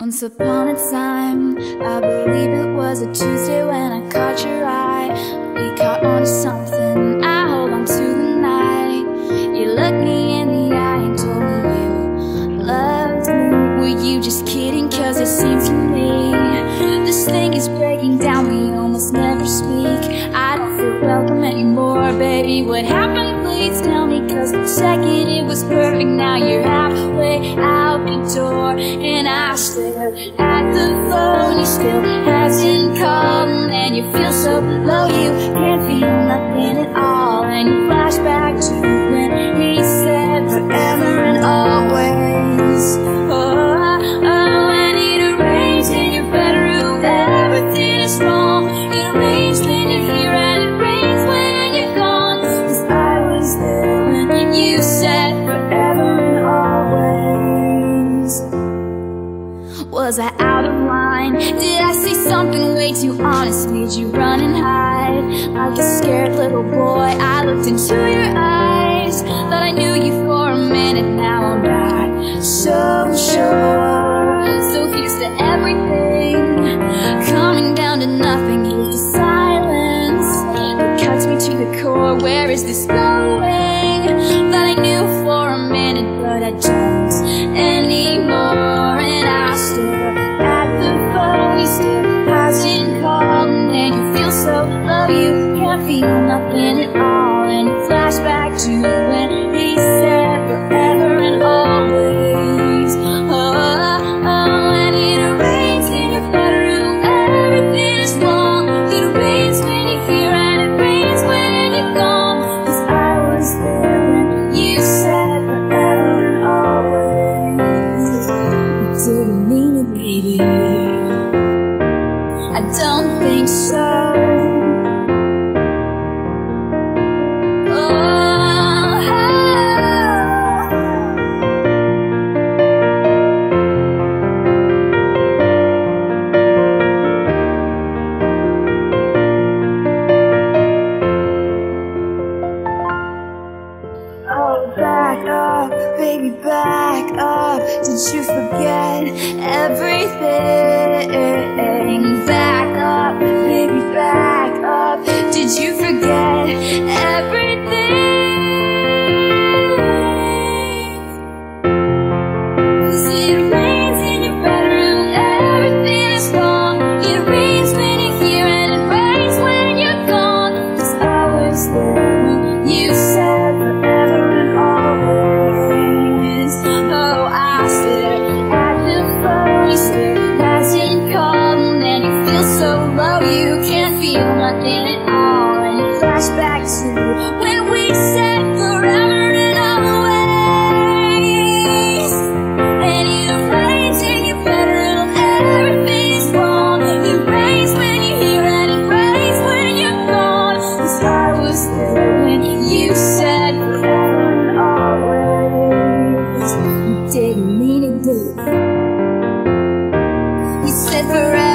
Once upon a time, I believe it was a Tuesday when I caught your eye. We caught on to something, I hold on to the night. You looked me in the eye and told me you loved me. Were you just kidding? Cause it seems to me this thing is breaking down, we almost never speak. I don't feel welcome anymore, baby. What happened? Please tell me, cause the second it was perfect, now you're halfway out at the phone, you still hasn't come. And you feel so Was I out of line? Did I say something way too honest? Made you run and hide like a scared little boy? I looked into your eyes, thought I knew you for a minute. Now I'm not so sure. So here's to everything, coming down to nothing. Here's to silence that cuts me to the core. Where is this going? That I knew for a minute, but I don't anymore. And I back to baby, back up. Did you forget everything? You said forever.